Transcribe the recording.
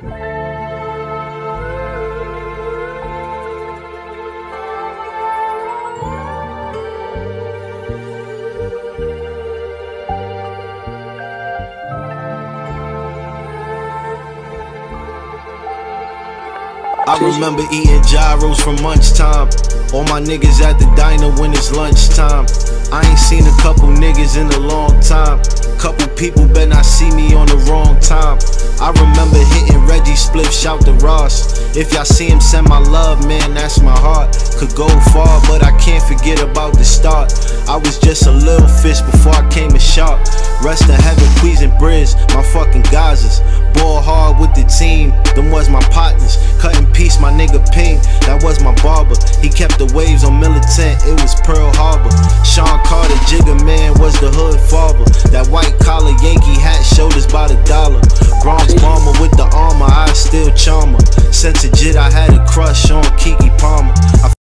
I remember eating gyros from lunchtime. All my niggas at the diner when it's lunchtime. I ain't seen a couple niggas in a long time. Couple people better not see me on the wrong time. Shout to Ross. If y'all see him, send my love, man, that's my heart. Could go far, but I can't forget about the start. I was just a little fish before I came a shark. Rest in heaven, Queens and Briz, my fucking Gazas. Ball hard with the team, them was my partners. Cutting piece, my nigga Pink, that was my barber. He kept the waves on militant, it was Pearl Harbor. Shawn Carter, Jigga Man was the hood father. That white collar Yankee hat showed us by the dollar. Bronx bomber with the had a crush on Keke Palmer. I